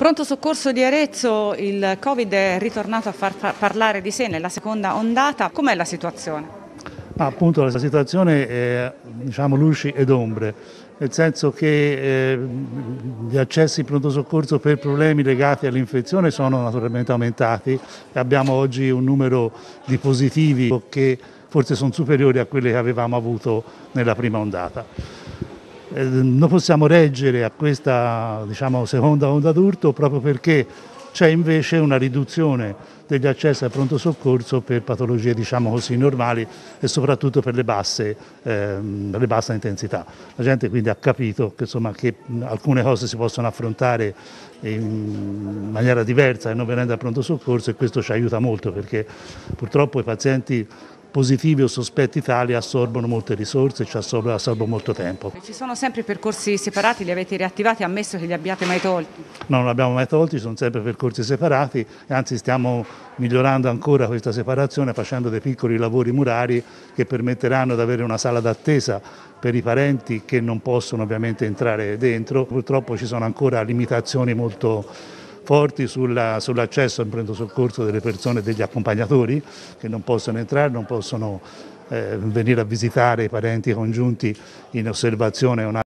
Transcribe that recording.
Pronto soccorso di Arezzo, il Covid è ritornato a far parlare di sé nella seconda ondata, com'è la situazione? Ma appunto la situazione è diciamo, luci ed ombre, nel senso che eh, gli accessi in pronto soccorso per problemi legati all'infezione sono naturalmente aumentati e abbiamo oggi un numero di positivi che forse sono superiori a quelli che avevamo avuto nella prima ondata. Eh, non possiamo reggere a questa diciamo, seconda onda d'urto proprio perché c'è invece una riduzione degli accessi al pronto soccorso per patologie diciamo così normali e soprattutto per le basse, ehm, le basse intensità. La gente quindi ha capito che, insomma, che alcune cose si possono affrontare in maniera diversa e non venendo al pronto soccorso e questo ci aiuta molto perché purtroppo i pazienti positivi o sospetti tali assorbono molte risorse e ci assorbono, assorbono molto tempo. Ci sono sempre percorsi separati, li avete riattivati ammesso che li abbiate mai tolti? No, non li abbiamo mai tolti, sono sempre percorsi separati e anzi stiamo migliorando ancora questa separazione facendo dei piccoli lavori murari che permetteranno di avere una sala d'attesa per i parenti che non possono ovviamente entrare dentro. Purtroppo ci sono ancora limitazioni molto forti sull'accesso sull al pronto soccorso delle persone e degli accompagnatori che non possono entrare, non possono eh, venire a visitare i parenti congiunti in osservazione